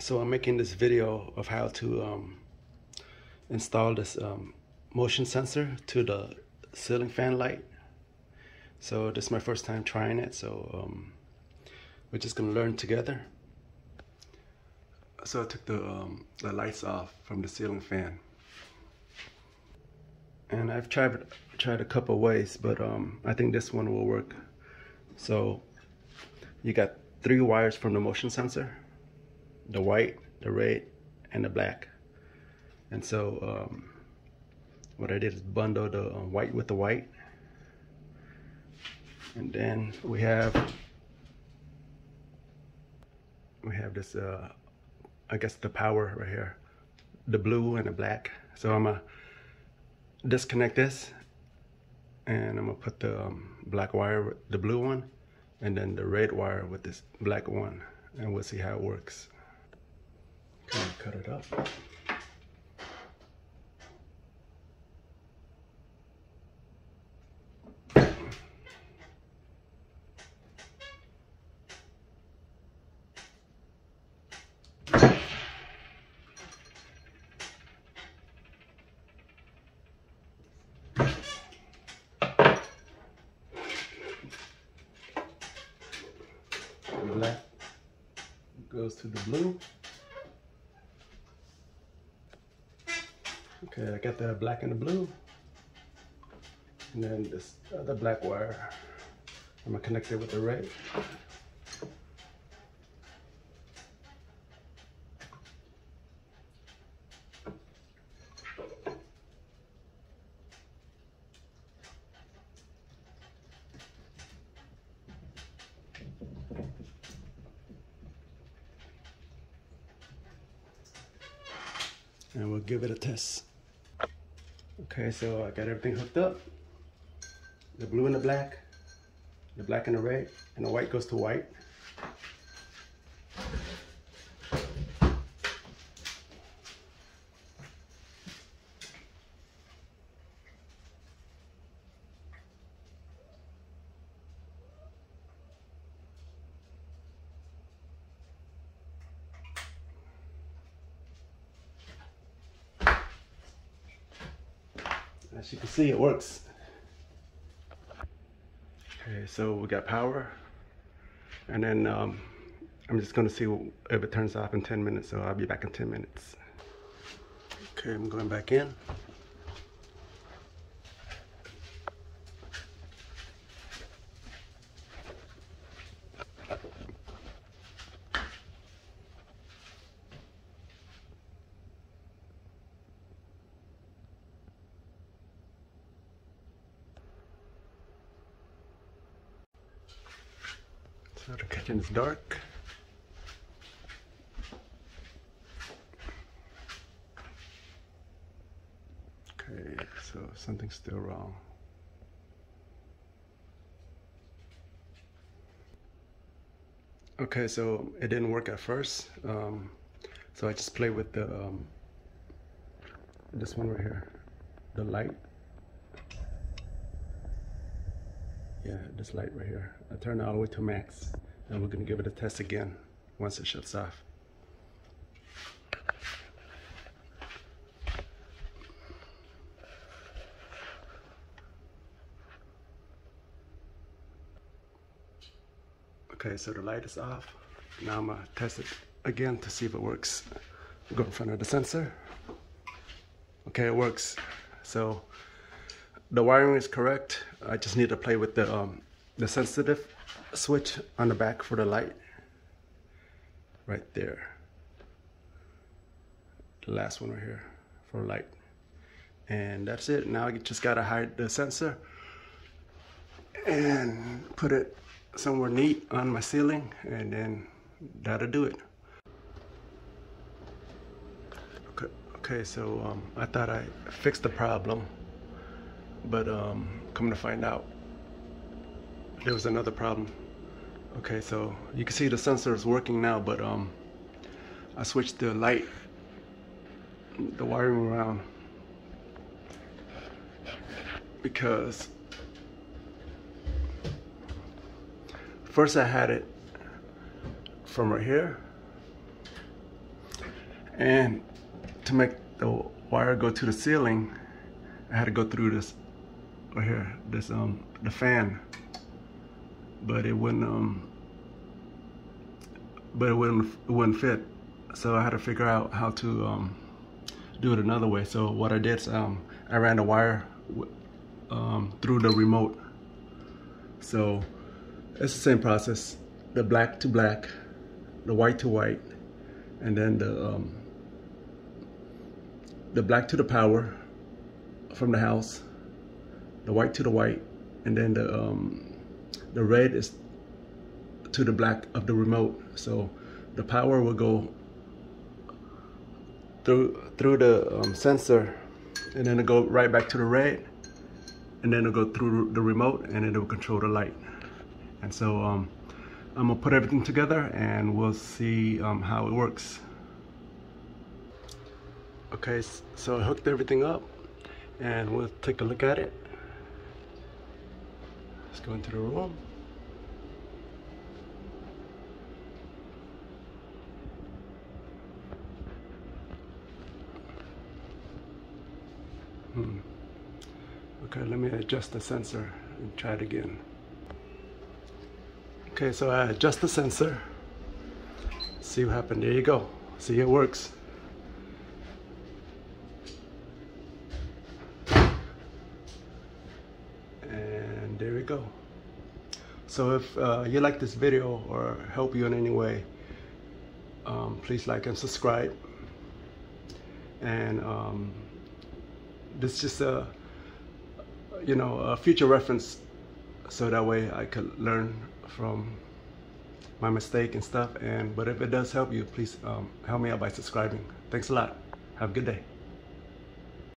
so I'm making this video of how to um, install this um, motion sensor to the ceiling fan light. So this is my first time trying it, so um, we're just gonna learn together. So I took the, um, the lights off from the ceiling fan. And I've tried tried a couple ways, but um, I think this one will work. So you got three wires from the motion sensor the white, the red, and the black. And so um, what I did is bundle the uh, white with the white. And then we have we have this uh, I guess the power right here, the blue and the black. So I'm gonna disconnect this and I'm gonna put the um, black wire, the blue one, and then the red wire with this black one, and we'll see how it works. Kind of cut it up. black goes to the blue. Okay, I got the black and the blue. And then this other black wire, I'm gonna connect it with the red. and we'll give it a test. Okay, so I got everything hooked up. The blue and the black, the black and the red, and the white goes to white. As you can see, it works. Okay, so we got power. And then um, I'm just gonna see if it turns off in 10 minutes, so I'll be back in 10 minutes. Okay, I'm going back in. So the kitchen is dark. Okay, so something's still wrong. Okay, so it didn't work at first. Um, so I just play with the um, this one right here, the light. Yeah, this light right here. I turned it all the way to max. And we're gonna give it a test again once it shuts off. Okay, so the light is off. Now I'm gonna test it again to see if it works. Go in front of the sensor. Okay, it works. So the wiring is correct. I just need to play with the um, the sensitive switch on the back for the light. Right there. The last one right here for light. And that's it. Now I just gotta hide the sensor and put it somewhere neat on my ceiling and then that'll do it. Okay, okay so um, I thought I fixed the problem but um, come to find out there was another problem. Okay so you can see the sensor is working now but um, I switched the light the wiring around because first I had it from right here And to make the wire go to the ceiling, I had to go through this right here, this um the fan. But it wouldn't um but it wouldn't it wouldn't fit. So I had to figure out how to um do it another way. So what I did is um I ran the wire um, through the remote. So it's the same process. The black to black, the white to white, and then the um, the black to the power from the house, the white to the white, and then the um, the red is to the black of the remote. So the power will go through through the um, sensor, and then it go right back to the red, and then it'll go through the remote, and it'll control the light. And so um, I'm gonna put everything together, and we'll see um, how it works. Okay, so I hooked everything up and we'll take a look at it. Let's go into the room. Hmm. Okay, let me adjust the sensor and try it again. Okay, so I adjust the sensor. See what happened. There you go. See, it works. And there we go. So if uh, you like this video or help you in any way, um, please like and subscribe. And um, this is just a, you know, a future reference so that way I could learn from my mistake and stuff. And but if it does help you, please um, help me out by subscribing. Thanks a lot. Have a good day.